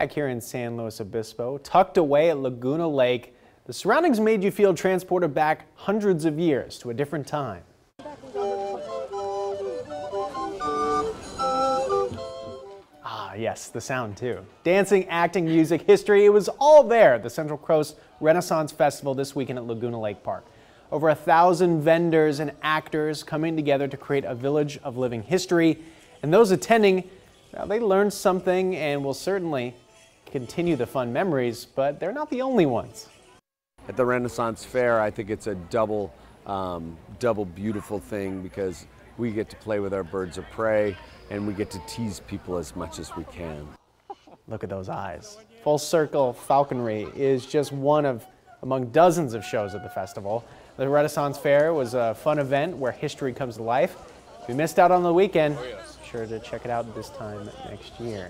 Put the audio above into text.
Back here in San Luis Obispo, tucked away at Laguna Lake, the surroundings made you feel transported back hundreds of years to a different time. Ah, yes, the sound too. Dancing, acting, music, history, it was all there at the Central Coast Renaissance Festival this weekend at Laguna Lake Park. Over a thousand vendors and actors coming together to create a village of living history. And those attending, well, they learned something and will certainly continue the fun memories, but they're not the only ones. At the Renaissance Fair, I think it's a double, um, double beautiful thing because we get to play with our birds of prey and we get to tease people as much as we can. Look at those eyes. Full Circle Falconry is just one of among dozens of shows at the festival. The Renaissance Fair was a fun event where history comes to life. If you missed out on the weekend, be sure to check it out this time next year.